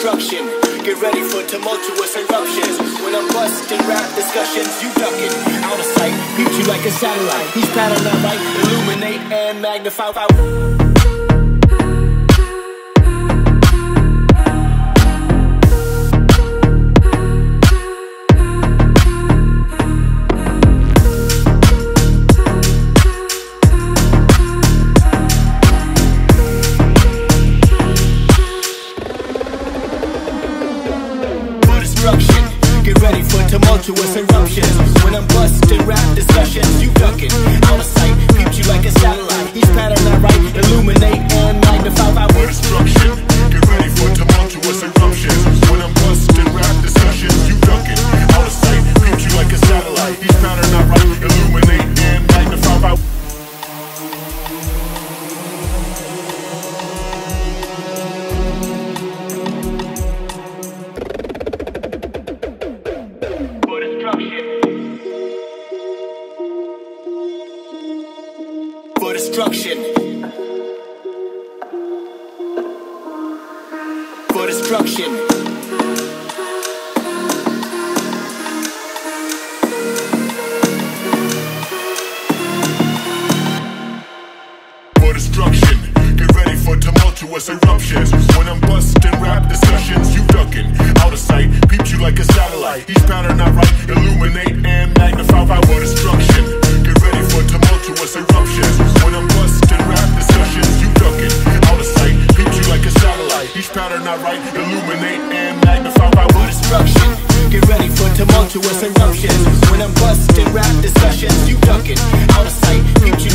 destruction. Get ready for tumultuous eruptions. When I'm busting rap discussions, you ducking. Out of sight, Beat you like a satellite. He's paddling that light, illuminate and magnify. Tumultuous eruptions. Destruction. For destruction. for destruction. Get ready for tumultuous eruptions. When I'm busting rap discussions, you I write, illuminate and magnify by for destruction. Get ready for tumultuous eruptions. When I'm busting rap discussions, you ducking out of sight. Peeped you